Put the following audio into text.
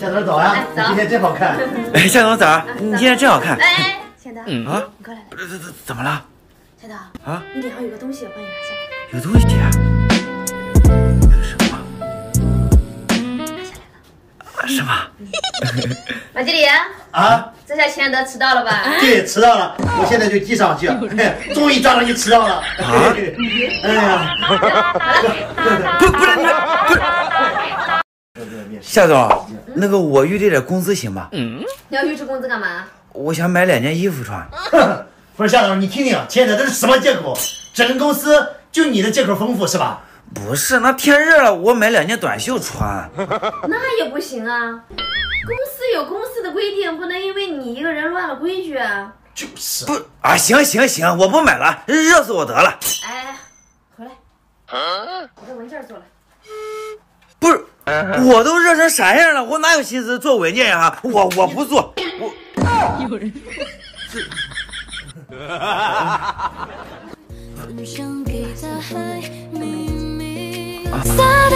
夏总早呀，哎你今天真 好看。哎，夏总早，你今天真好看。哎亲爱的，嗯啊，你过来怎么了？夏德啊，你脸上有个东西，我帮你拿下来，有东西啊？这是什么？拿下来了。啊什么？马经理，啊，这下钱德迟到了吧？对，迟到了，我现在就寄上去。嘿终于抓到你迟到了。啊 哎呀。夏总，那个我预支点工资行吧？嗯？你要预支工资干嘛？我想买两件衣服穿。不是夏总，你听听，亲爱的，这是什么借口？整个公司就你的借口丰富是吧？不是，那天热了，我买两件短袖穿。那也不行啊，公司有公司的规定，不能因为你一个人乱了规矩啊。就是。不啊，行行行，我不买了，热死我得了。哎，回来，我这文件做了。我都热成啥样了，我哪有心思做文件呀？我我不做，我分享给大海，秘密。撒